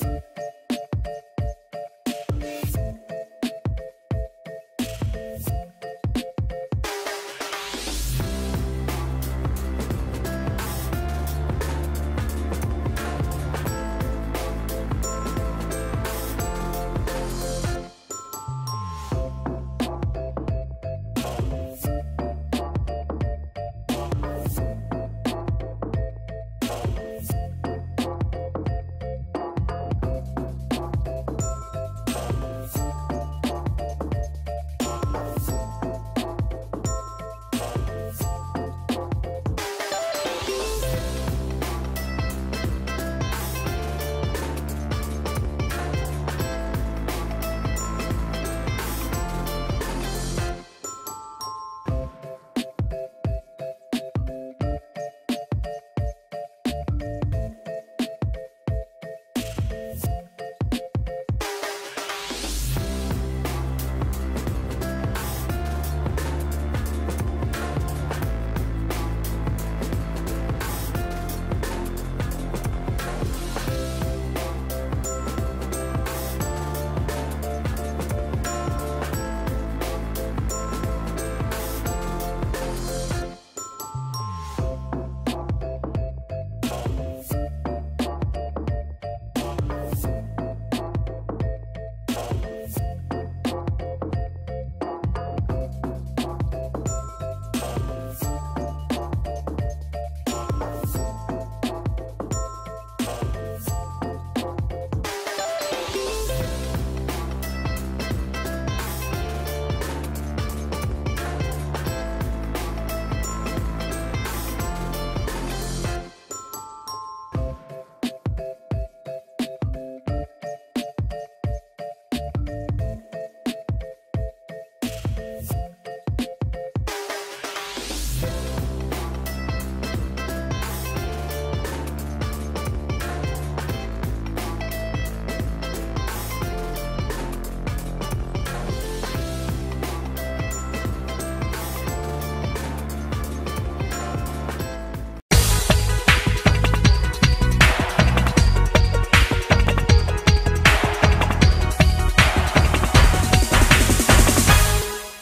Bye.